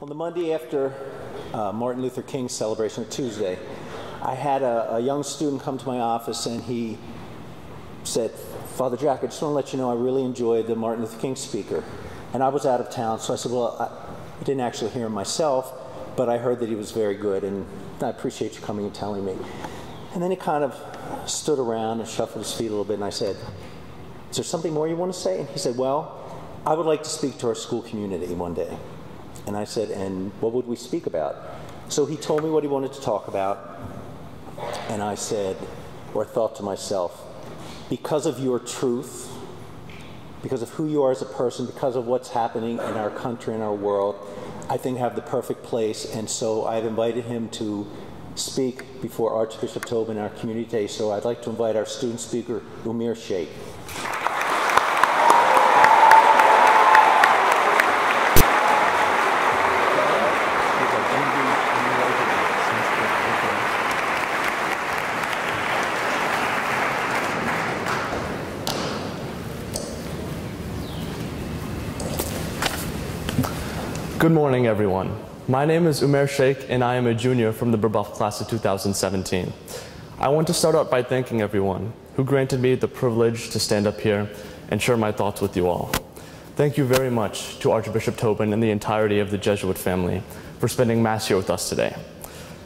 On the Monday after uh, Martin Luther King's celebration, Tuesday, I had a, a young student come to my office and he said, Father Jack, I just want to let you know I really enjoyed the Martin Luther King speaker. And I was out of town, so I said, Well, I, I didn't actually hear him myself, but I heard that he was very good, and I appreciate you coming and telling me. And then he kind of stood around and shuffled his feet a little bit, and I said, Is there something more you want to say? And he said, Well, I would like to speak to our school community one day. And I said, And what would we speak about? So he told me what he wanted to talk about, and I said, or thought to myself, because of your truth, because of who you are as a person, because of what's happening in our country and our world, I think have the perfect place. And so I've invited him to speak before Archbishop Tobin our community day. So I'd like to invite our student speaker, Umayr Shaikh. Good morning, everyone. My name is Umayr Shaikh, and I am a junior from the Brebeuf class of 2017. I want to start out by thanking everyone who granted me the privilege to stand up here and share my thoughts with you all. Thank you very much to Archbishop Tobin and the entirety of the Jesuit family for spending Mass here with us today.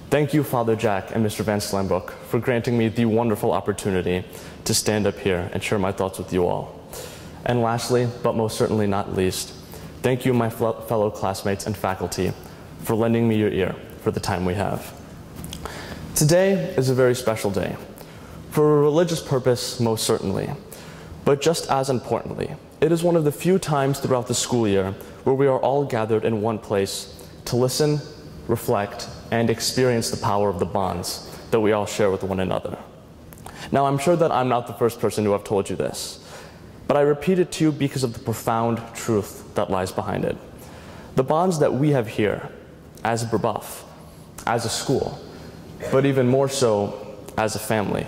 Thank you, Father Jack and Mr. Van Slambrook, for granting me the wonderful opportunity to stand up here and share my thoughts with you all. And lastly, but most certainly not least, Thank you, my fellow classmates and faculty, for lending me your ear for the time we have. Today is a very special day. For a religious purpose, most certainly. But just as importantly, it is one of the few times throughout the school year where we are all gathered in one place to listen, reflect, and experience the power of the bonds that we all share with one another. Now, I'm sure that I'm not the first person to have told you this, but I repeat it to you because of the profound truth that lies behind it. The bonds that we have here, as a Brebeuf, as a school, but even more so as a family,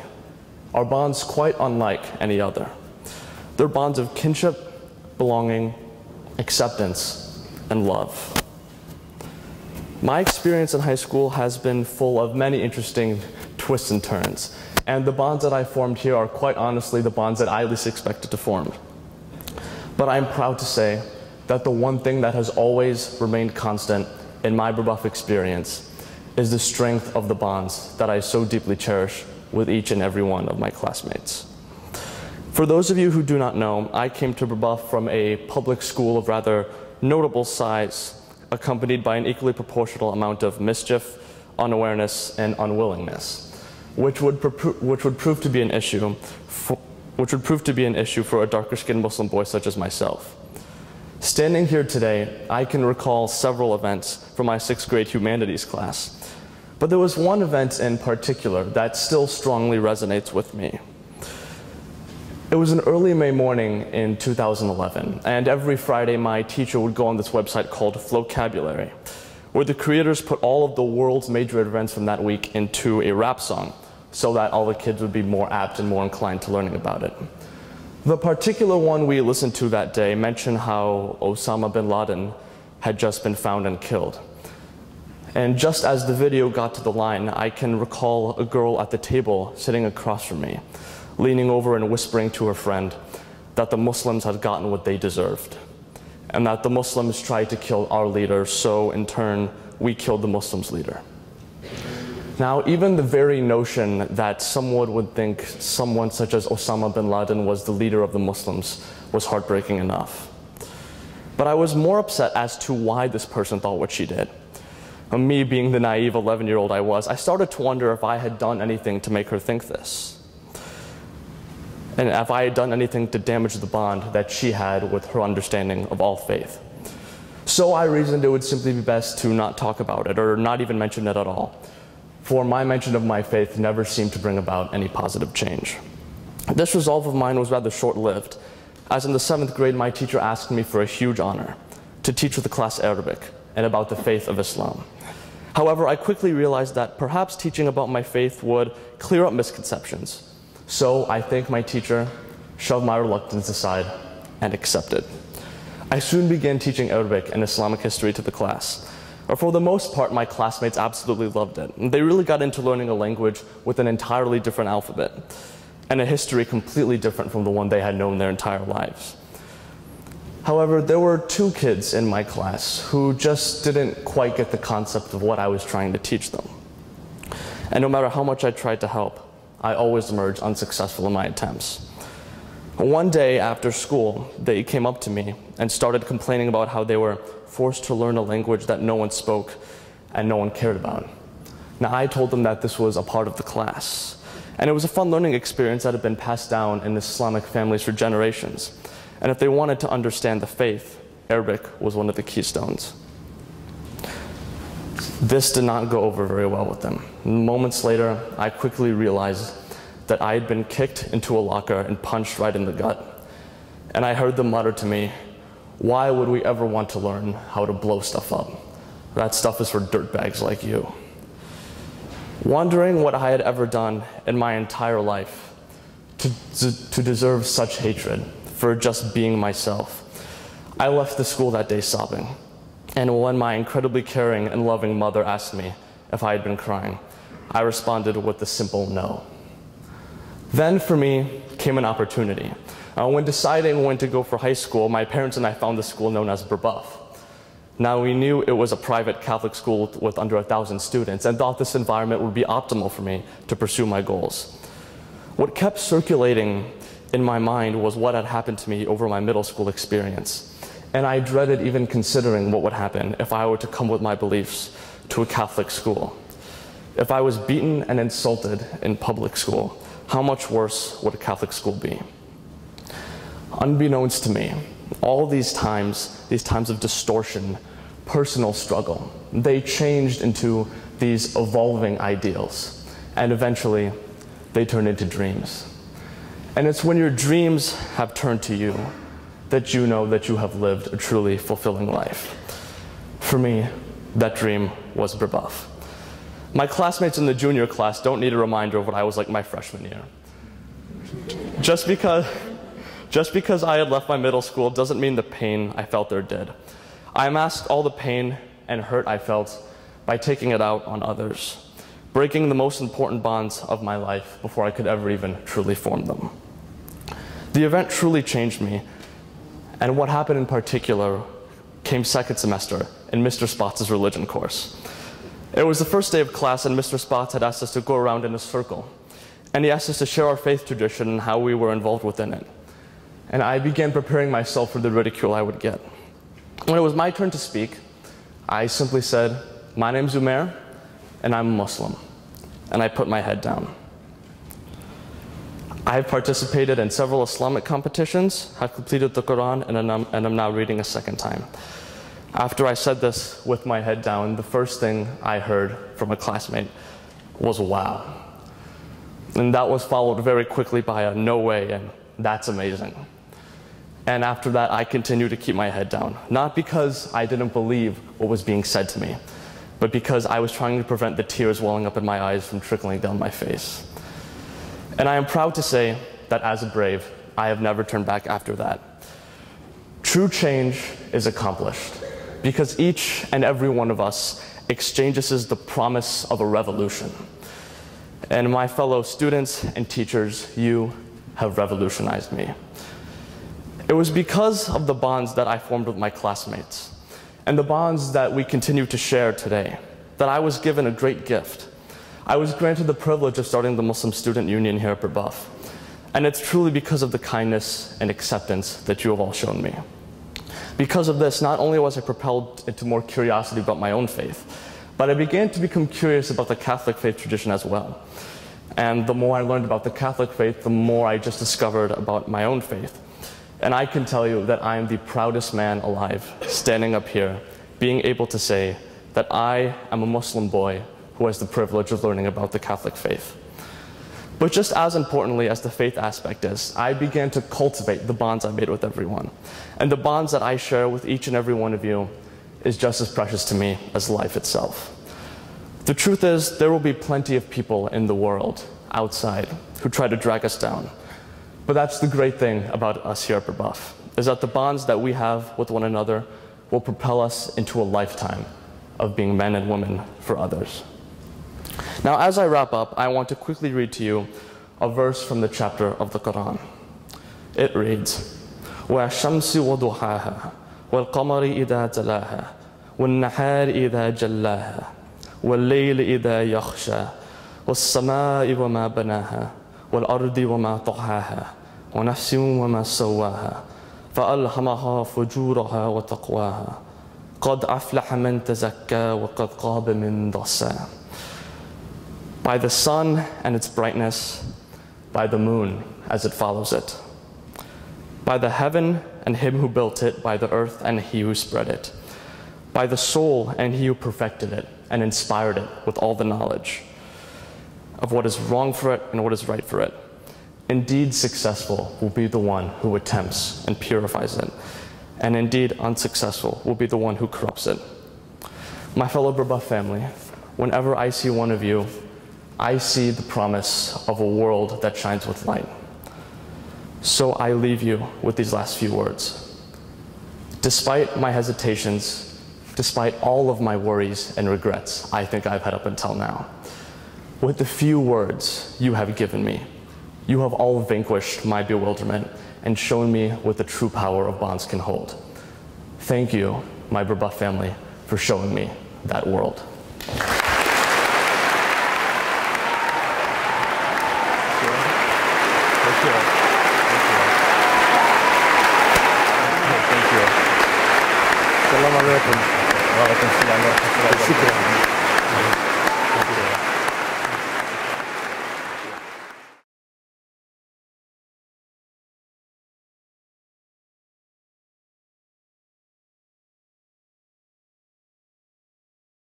are bonds quite unlike any other. They're bonds of kinship, belonging, acceptance, and love. My experience in high school has been full of many interesting twists and turns, and the bonds that I formed here are quite honestly the bonds that I least expected to form. But I'm proud to say that the one thing that has always remained constant in my Brebeuf experience is the strength of the bonds that I so deeply cherish with each and every one of my classmates. For those of you who do not know, I came to Brebeuf from a public school of rather notable size, accompanied by an equally proportional amount of mischief, unawareness, and unwillingness which would, which would prove to be an issue for, which would prove to be an issue for a darker skinned Muslim boy such as myself. Standing here today, I can recall several events from my sixth grade humanities class, but there was one event in particular that still strongly resonates with me. It was an early May morning in 2011, and every Friday my teacher would go on this website called Flocabulary, where the creators put all of the world's major events from that week into a rap song so that all the kids would be more apt and more inclined to learning about it. The particular one we listened to that day mentioned how Osama bin Laden had just been found and killed. And just as the video got to the line, I can recall a girl at the table sitting across from me, leaning over and whispering to her friend that the Muslims had gotten what they deserved, and that the Muslims tried to kill our leader, so in turn, we killed the Muslims' leader. Now, even the very notion that someone would think someone such as Osama bin Laden was the leader of the Muslims was heartbreaking enough. But I was more upset as to why this person thought what she did. And me being the naive 11 year old I was, I started to wonder if I had done anything to make her think this. And if I had done anything to damage the bond that she had with her understanding of all faith. So I reasoned it would simply be best to not talk about it or not even mention it at all for my mention of my faith never seemed to bring about any positive change. This resolve of mine was rather short lived, as in the seventh grade, my teacher asked me for a huge honor to teach with the class Arabic and about the faith of Islam. However, I quickly realized that perhaps teaching about my faith would clear up misconceptions. So I thanked my teacher, shoved my reluctance aside, and accepted. I soon began teaching Arabic and Islamic history to the class, for the most part, my classmates absolutely loved it. They really got into learning a language with an entirely different alphabet and a history completely different from the one they had known their entire lives. However, there were two kids in my class who just didn't quite get the concept of what I was trying to teach them. And no matter how much I tried to help, I always emerged unsuccessful in my attempts. One day after school, they came up to me and started complaining about how they were forced to learn a language that no one spoke and no one cared about. Now, I told them that this was a part of the class, and it was a fun learning experience that had been passed down in Islamic families for generations. And if they wanted to understand the faith, Arabic was one of the keystones. This did not go over very well with them. Moments later, I quickly realized that I had been kicked into a locker and punched right in the gut. And I heard them mutter to me, Why would we ever want to learn how to blow stuff up? That stuff is for dirtbags like you. Wondering what I had ever done in my entire life to, to, to deserve such hatred for just being myself, I left the school that day sobbing. And when my incredibly caring and loving mother asked me if I had been crying, I responded with a simple no. Then for me came an opportunity. Uh, when deciding when to go for high school, my parents and I found the school known as Brebeuf. Now we knew it was a private Catholic school with under a thousand students and thought this environment would be optimal for me to pursue my goals. What kept circulating in my mind was what had happened to me over my middle school experience. And I dreaded even considering what would happen if I were to come with my beliefs to a Catholic school. If I was beaten and insulted in public school, how much worse would a Catholic school be? Unbeknownst to me, all these times, these times of distortion, personal struggle, they changed into these evolving ideals. And eventually, they turned into dreams. And it's when your dreams have turned to you that you know that you have lived a truly fulfilling life. For me, that dream was Brebeuf. My classmates in the junior class don't need a reminder of what I was like my freshman year. Just because, just because I had left my middle school doesn't mean the pain I felt there did. I masked all the pain and hurt I felt by taking it out on others, breaking the most important bonds of my life before I could ever even truly form them. The event truly changed me, and what happened in particular came second semester in Mr. Spots' religion course. It was the first day of class, and Mr. Spots had asked us to go around in a circle. And he asked us to share our faith tradition and how we were involved within it. And I began preparing myself for the ridicule I would get. When it was my turn to speak, I simply said, My name's Umayr, and I'm a Muslim. And I put my head down. I have participated in several Islamic competitions, have completed the Quran, and I'm now reading a second time. After I said this with my head down, the first thing I heard from a classmate was wow. And that was followed very quickly by a no way and that's amazing. And after that, I continued to keep my head down. Not because I didn't believe what was being said to me, but because I was trying to prevent the tears welling up in my eyes from trickling down my face. And I am proud to say that as a brave, I have never turned back after that. True change is accomplished because each and every one of us exchanges the promise of a revolution. And my fellow students and teachers, you have revolutionized me. It was because of the bonds that I formed with my classmates and the bonds that we continue to share today that I was given a great gift. I was granted the privilege of starting the Muslim Student Union here at Brebeuf. And it's truly because of the kindness and acceptance that you have all shown me. Because of this, not only was I propelled into more curiosity about my own faith, but I began to become curious about the Catholic faith tradition as well. And the more I learned about the Catholic faith, the more I just discovered about my own faith. And I can tell you that I am the proudest man alive standing up here, being able to say that I am a Muslim boy who has the privilege of learning about the Catholic faith. But just as importantly as the faith aspect is, I began to cultivate the bonds I made with everyone. And the bonds that I share with each and every one of you is just as precious to me as life itself. The truth is, there will be plenty of people in the world outside who try to drag us down. But that's the great thing about us here at Brebeuf, is that the bonds that we have with one another will propel us into a lifetime of being men and women for others. Now, as I wrap up, I want to quickly read to you a verse from the chapter of the Quran. It reads, وَالشَّمْسِ وَضُحَاهَا وَالْقَمَرِ إِذَا تَلَاهَا وَالنَّهَارِ إِذَا جَلَّاهَا وَاللَّيْلِ إِذَا يَخْشَى والسماء وما بناها والأرض وما طحاها ونفس وما سواها فألهمها فجورها وتقواها قد أفلح من تزكى وقد قاب من ضسى By the sun and its brightness, by the moon as it follows it, by the heaven and him who built it, by the earth and he who spread it, by the soul and he who perfected it and inspired it with all the knowledge of what is wrong for it and what is right for it. Indeed, successful will be the one who attempts and purifies it, and indeed, unsuccessful will be the one who corrupts it. My fellow Brebeuf family, whenever I see one of you, I see the promise of a world that shines with light. So I leave you with these last few words. Despite my hesitations, despite all of my worries and regrets I think I've had up until now, with the few words you have given me, you have all vanquished my bewilderment and shown me what the true power of bonds can hold. Thank you, my Brebeuf family, for showing me that world. алейкум. Алейкум салям. Спасибо.